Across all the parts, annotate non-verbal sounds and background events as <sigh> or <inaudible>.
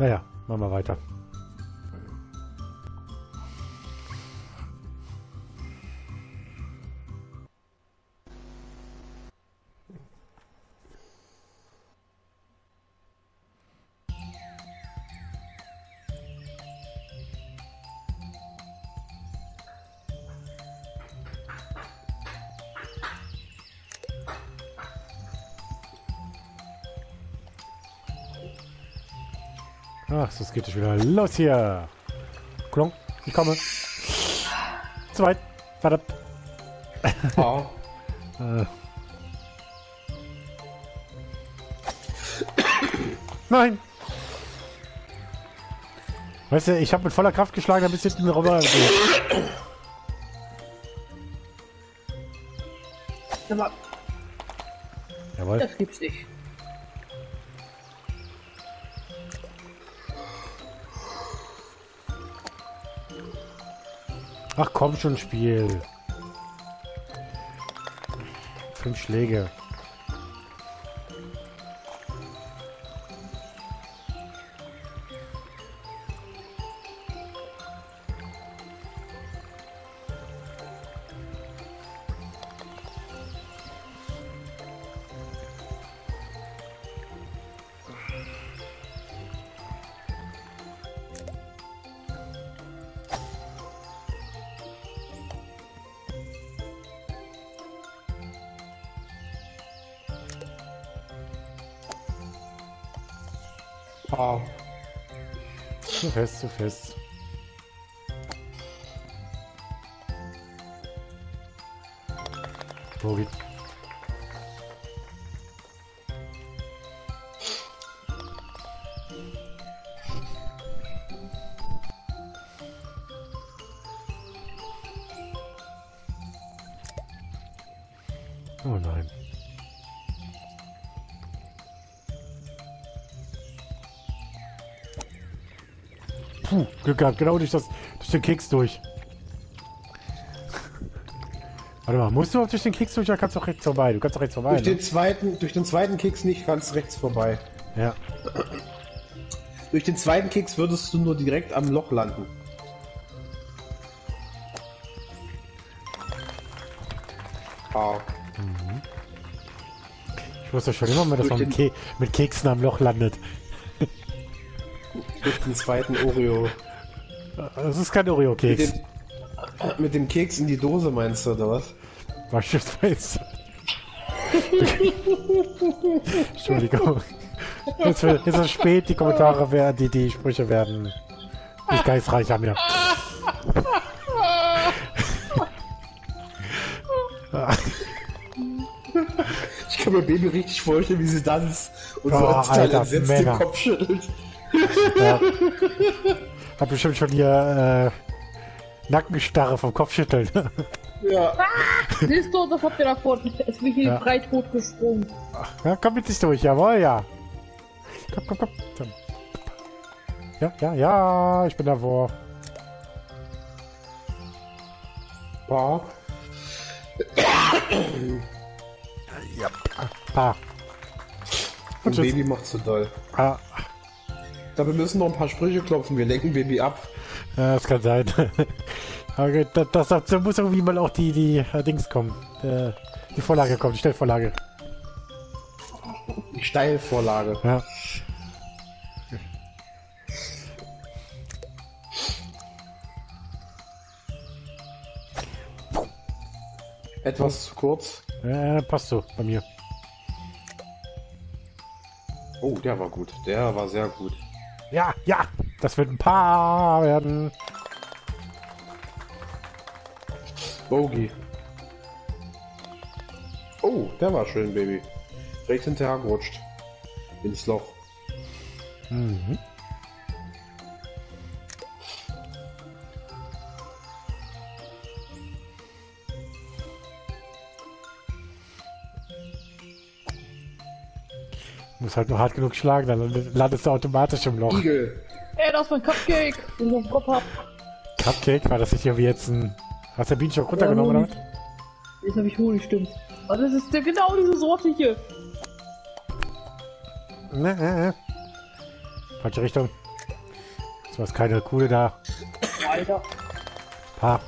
Naja, machen wir weiter. Ach, das geht schon wieder los hier. Klong, ich komme. Zu weit. Warte. Oh. Äh. Nein! Weißt du, ich habe mit voller Kraft geschlagen, damit es hinten rüber geht. Jawohl. das gibt's nicht. Ach komm schon, Spiel. Fünf Schläge. Zu fest, zu fest. Bogi. Oh nein. Puh, Glück gehabt, genau durch, das, durch den Keks durch. Warte mal, musst du auch durch den Keks durch oder kannst du auch rechts vorbei? Du kannst auch rechts vorbei. Durch Ne? den zweiten, durch den zweiten Keks nicht ganz rechts vorbei. Ja. Durch den zweiten Keks würdest du nur direkt am Loch landen. Oh. Ich wusste schon immer mal, dass man mit, Ke mit Keksen am Loch landet. Durch den zweiten Oreo. Das ist kein Mit Oreo-Keks. dem, mit dem Keks in die Dose meinst du, oder was? Beispielsweise. <laughs> Entschuldigung. Jetzt, wird- jetzt ist es spät, die Kommentare werden, die, die Sprüche werden nicht geistreicher mehr. Ich kann mir Baby richtig vorstellen, wie sie dann und so Oh, als total entsetzt mega. den Kopf schüttelt. Ja. Hab bestimmt schon hier äh, Nackenstarre vom Kopfschütteln. Ja. Siehst du, das habt ihr davon. Es ist wie hier Ja. breit tot gesprungen. ja, komm mit dich durch, jawohl, ja. Komm, komm, komm. Dann. Ja, ja, ja, ich bin davor. Boah. Ah. Und. Baby macht so doll. Ah, Da wir müssen noch ein paar Sprüche klopfen. Wir lenken Baby ab. ja, das kann sein. <laughs> Okay, das, das, dazu muss irgendwie mal auch die, die äh, Dings kommen. Die Vorlage kommt, die Stellvorlage. Die Steilvorlage. Ja. Etwas zu kurz. Äh, passt so bei mir. Oh, der war gut. Der war sehr gut. Ja, ja, das wird ein Paar werden. Bogey. Oh, der war schön, Baby. Rechts hinterher gerutscht. Ins Loch. Mhm. Muss halt nur hart genug schlagen, dann landest du automatisch im Loch. Igel. Ey, das ist mein Cupcake, den ich auf dem Kopf hab. Cupcake, war das nicht irgendwie jetzt ein... Hast du den Bienenstock runtergenommen oder was? Jetzt habe ich Honig, stimmt. Aber das ist ja genau diese Sorte hier. Ne, äh, äh. Falsche Richtung. Du hast keine Kuhle da. Alter. Ha.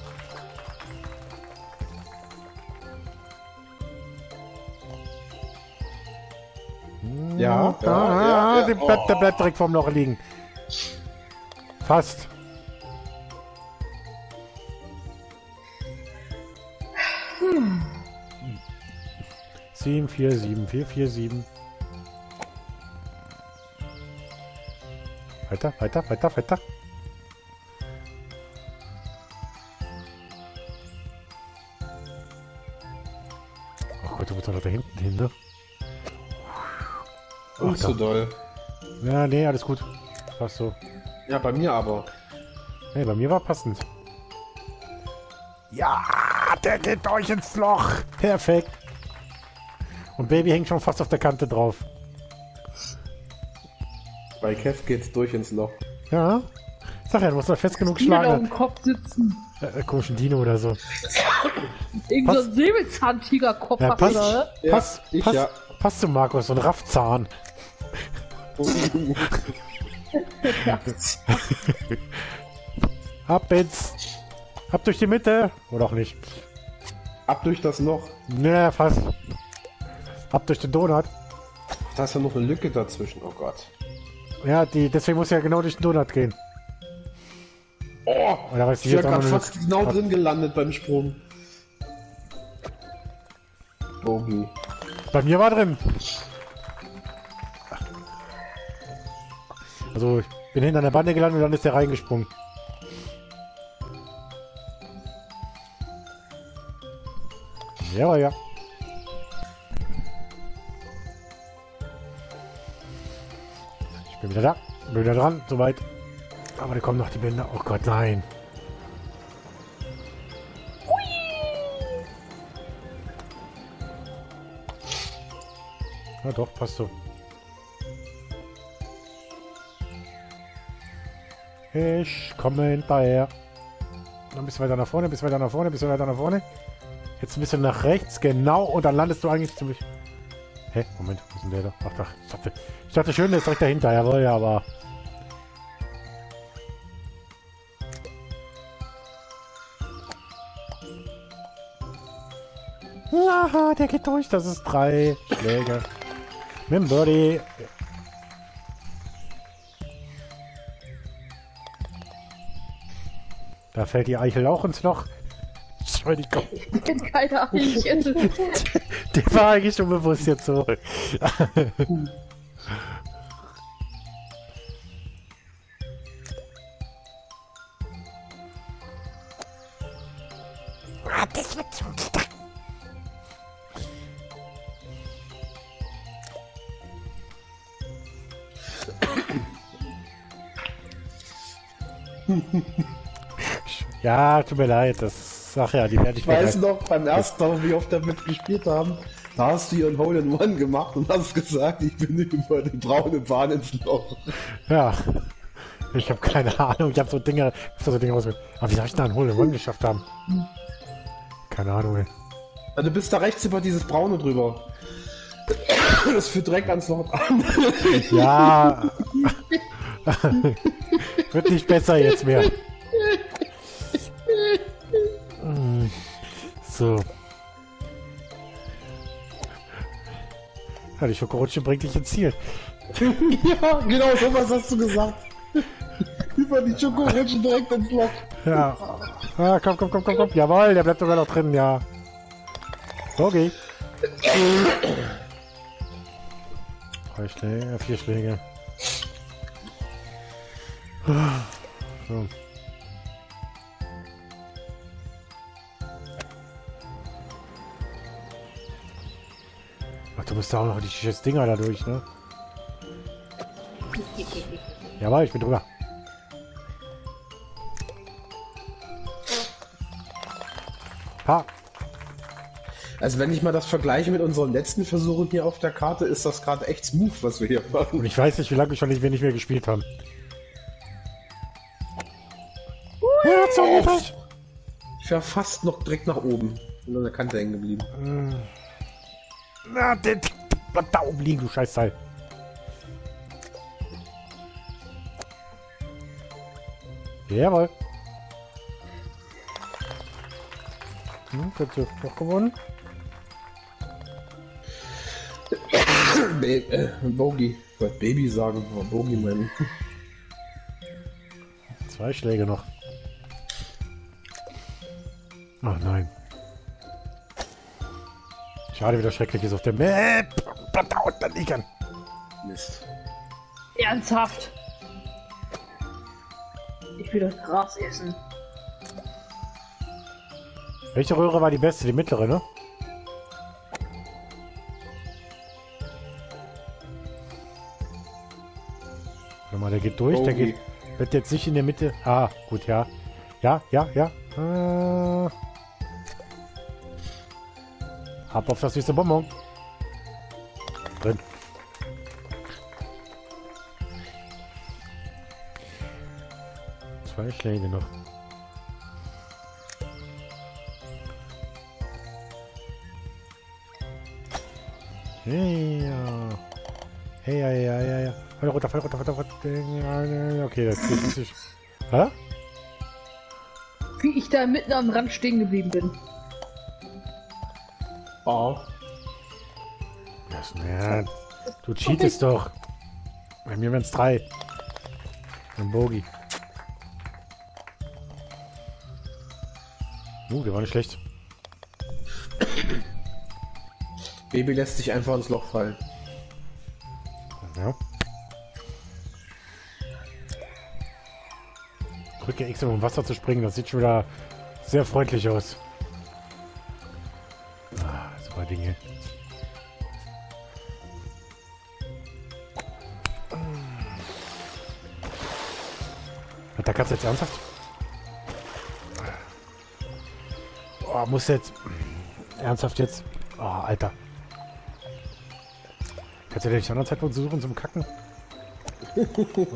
Ja, Ah, ja, ja, ja. der, bleibt, der bleibt direkt vorm Loch liegen. Fast. Sieben, vier, sieben, vier, vier, sieben. Weiter, weiter, weiter, weiter. Nicht so doll. Ja, nee, alles gut. Passt so. Ja, bei mir aber. Nee, bei mir war passend. Ja, der geht euch ins Loch. Perfekt. Und Baby hängt schon fast auf der Kante drauf. Bei Kev geht's durch ins Loch. Ja. Sag ja, du musst doch fest genug Hier auf schlagen. dem Kopf sitzen. Äh, äh, komischen Dino oder so. Irgend so ein Säbelzahntiger-Kopf Ja, hast pass, du da, ne? Ja, pass, ich pass, ja. pass zu Markus, so ein Raffzahn. <laughs> Ab jetzt. Ab durch die Mitte. Oder auch nicht. Ab durch das Loch. Naja, fast. Ab durch den Donut. Da ist ja noch eine Lücke dazwischen. Oh Gott. Ja, die, deswegen muss ja genau durch den Donut gehen. Oh, Oder was ich auch gerade fast genau drin gelandet beim Sprung. Bogi. Bei mir war drin. Also, ich bin hinter der Bande gelandet und dann ist der reingesprungen. Ja, ja. Ich bin wieder da. Bin wieder dran. Soweit. Aber da kommen noch die Bänder. Oh Gott, nein. Ja doch, passt so. Ich komme hinterher. Noch ein bisschen weiter nach vorne, ein bisschen weiter nach vorne, ein bisschen weiter nach vorne. Jetzt ein bisschen nach rechts, genau. Und dann landest du eigentlich ziemlich... Hä? Moment, wo ist denn der da? Ach, ach ich, dachte, ich dachte schön, der ist direkt dahinter. Jawohl, ja, aber... Ja, der geht durch. Das ist drei Schläge. Mit dem Birdie. Da fällt die Eichel auch ins Loch. Entschuldigung. Keine Eichel. <laughs> Der war eigentlich schon bewusst jetzt so. <laughs> Ja, tut mir leid, das sag ja, die werde ich Ich weiß noch, beim ersten Mal, wie wir oft damit gespielt haben, da hast du ihren Hole in One gemacht und hast gesagt, ich bin über die braune Bahn ins Loch. Ja. Ich habe keine Ahnung, ich habe so Dinge, ich hab so Dinge ausgewählt. Aber wie soll ich da einen Hole in One geschafft haben? Keine Ahnung, ey. Also, du bist da rechts über dieses Braune drüber. Das führt direkt ans Loch an. Ja. <laughs> Wird nicht besser jetzt mehr. So. Ja, die Schokorutsche bringt dich ins Ziel. <laughs> ja, genau, sowas hast du gesagt. über die Schokorutsche direkt ins Loch. Ja. Ah, komm, komm, komm, komm, komm. Jawohl, der bleibt sogar noch drin, ja. Okay. Drei Schläge, vier Schläge. So. Ach, du bist da auch noch die scheiß Dinger da durch, ne? Jawohl, ich bin drüber. Ha, Also wenn ich mal das vergleiche mit unseren letzten Versuchen hier auf der Karte, ist das gerade echt smooth, was wir hier machen. Und ich weiß nicht, wie lange schon nicht, wir nicht mehr gespielt haben. Ja. Ich wäre fast noch direkt nach oben. Bin an der Kante hängen geblieben. Na, der, da oben liegen, du Scheißteil. Jawohl. Hm, hast du doch gewonnen. Ba äh, Bogi. Ich wollte Baby sagen, aber Bogi meinen. Zwei Schläge noch. Ach nein. Schade, wie das schrecklich ist auf der Map. Da unten liegen. Mist. Ernsthaft. Ich will das Gras essen. Welche Röhre war die beste? Die mittlere, ne? Warte mal, der geht durch. Der Bogi. geht. Wird jetzt nicht in der Mitte. Ah, gut, ja. Ja, ja, ja. Äh. Ab auf das nächste Bonbon. Drin. Zwei Schläge noch. Ja. Hey, ja, ja, ja, ja. Fall runter, fall runter, fall runter. Okay, das geht nicht. Hä? Wie ich da mitten am Rand stehen geblieben bin. Ah. Das, ja, du cheatest doch. Bei mir wären es drei. Ein Bogi. Uh, der war nicht schlecht. Baby lässt sich einfach ins Loch fallen. Ja. Drücke X, um im Wasser zu springen. Das sieht schon wieder sehr freundlich aus. Katze jetzt ernsthaft? Oh, muss jetzt... Ernsthaft jetzt? Oh, Alter. Kannst du dir nicht einen anderen Zeitpunkt suchen zum Kacken? <laughs>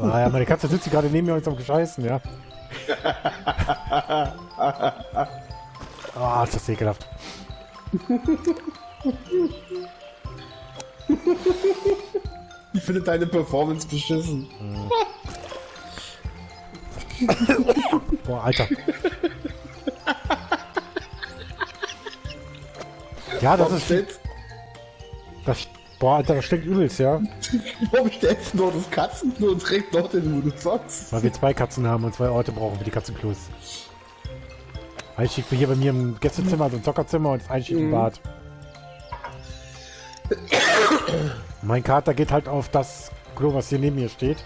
Ah ja, meine Katze sitzt hier gerade neben mir und ist am Gescheißen, ja. Ah, ist das ekelhaft. Ich finde deine Performance beschissen. <laughs> Boah, Alter. Ja, das Warum ist... stellst, Das, boah, Alter, das stinkt übelst, ja. warum stellst du nur das Katzen und dorthin, wo du sonst? Weil wir zwei Katzen haben und zwei Orte brauchen für die Katzenklos. Ein steht hier bei mir im Gästezimmer, also im Zockerzimmer und ein steht im Mhm. Bad. mein Kater geht halt auf das Klo, was hier neben mir steht.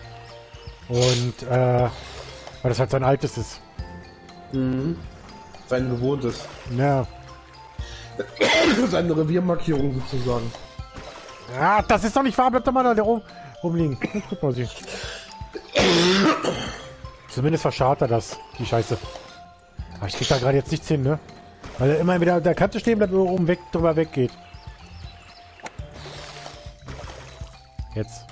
Und, äh, weil das halt sein altes ist. Mhm. Sein gewohntes. Ja. <coughs> Seine Reviermarkierung sozusagen. Ja, das ist doch nicht wahr, bleibt doch mal da rum, rumliegen. Guck mal sie. Zumindest verscharrt er das, die Scheiße. Aber ich krieg da gerade jetzt nichts hin, ne? Weil er immer wieder an der Kante stehen bleibt, oben weg, drüber weggeht. Jetzt.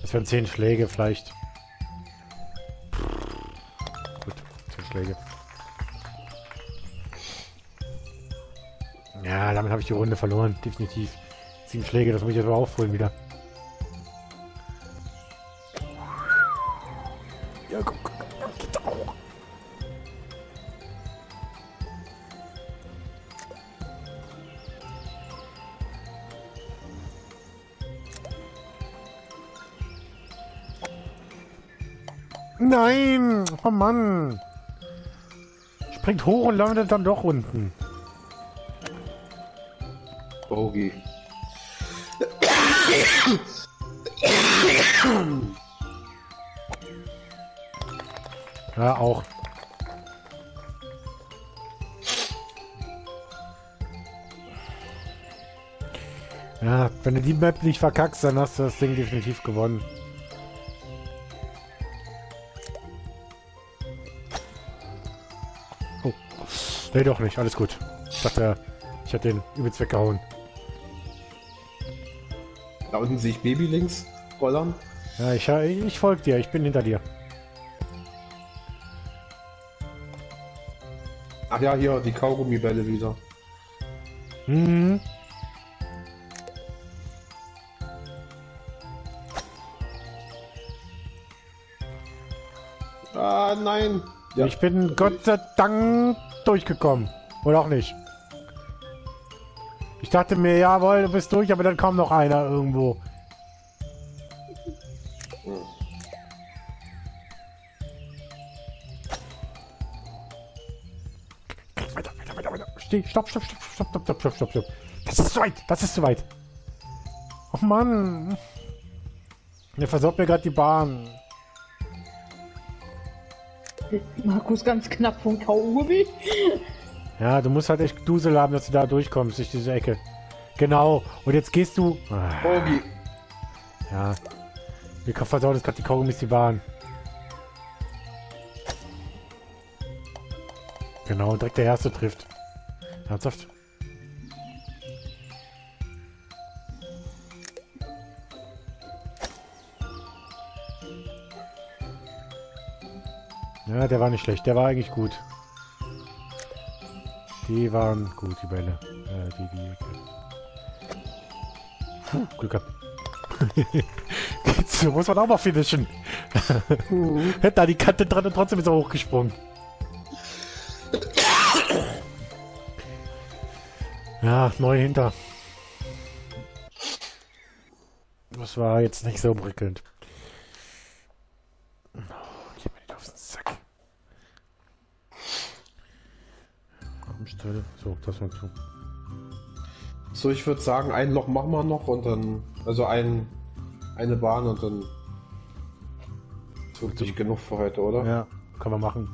Das wären zehn Schläge vielleicht. Zehn Schläge. Ja, damit habe ich die Runde verloren, definitiv. Sieben Schläge, das muss ich jetzt aber aufholen wieder. Ja, guck, guck, guck, auch. Nein! Oh Mann! Springt hoch und landet dann doch unten. Bogi. Ja, auch. Ja, wenn du die Map nicht verkackst, dann hast du das Ding definitiv gewonnen. Nee, doch nicht. Alles gut. Ich dachte, ich hätte den übelst weggehauen. Da unten sehe ich Baby links rollern. Ja, ich, ich folge dir. Ich bin hinter dir. Ach ja, hier, die Kaugummibälle wieder. Mhm. Ah, nein. Ja. Ich bin Gott sei Dank durchgekommen. Oder auch nicht. Ich dachte mir, jawohl, du bist durch, aber dann kam noch einer irgendwo. Weiter, weiter, weiter, weiter. Steh, stopp, stopp, stopp, stopp, stopp, stopp, stopp, stopp, stopp. Das ist zu weit, das ist zu weit. Oh Mann. Der versorgt mir gerade die Bahn. Markus ganz knapp vom Kaugummi. Ja, du musst halt echt Dusel haben, dass du da durchkommst durch diese Ecke. Genau. Und jetzt gehst du. Ah, Bogi. ja. Mir versaut ist gerade die Kaugummis die Bahn. Genau, direkt der erste trifft. Ernsthaft? Ja, der war nicht schlecht. Der war eigentlich gut. Die waren gut, die Bälle. Äh, die, die. Puh, Glück gehabt. <laughs> so muss man auch mal finishen. Hätte da die Kante dran und trotzdem ist er hochgesprungen. Ja, neu hinter. Das war jetzt nicht so prickelnd. Oh, geh mir nicht auf den Sack. Komm, Stelle. So, das mal zu. So, ich würde sagen, ein Loch machen wir noch und dann, also ein, eine Bahn und dann sich genug für heute, oder? Ja, kann man machen.